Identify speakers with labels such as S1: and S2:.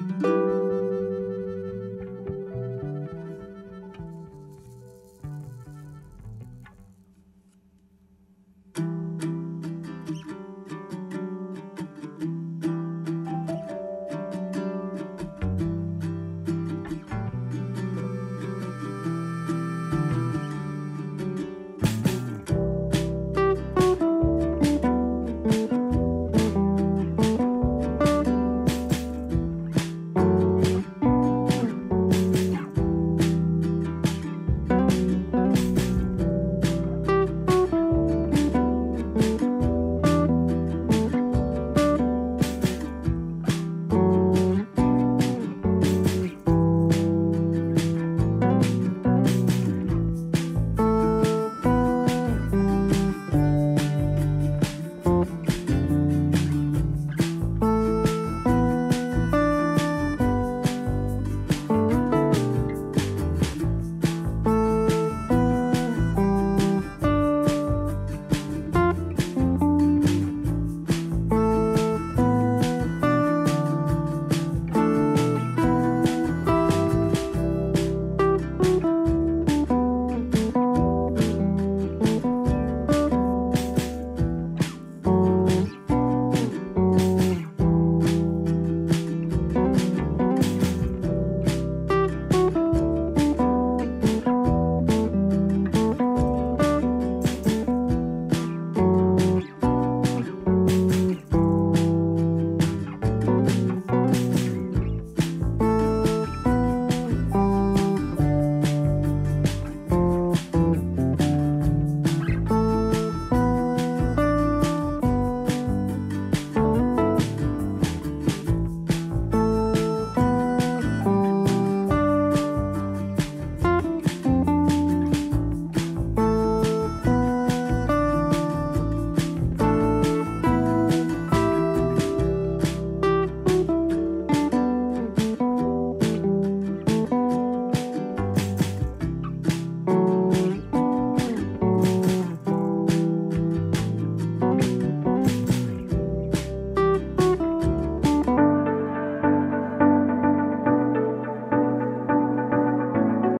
S1: Música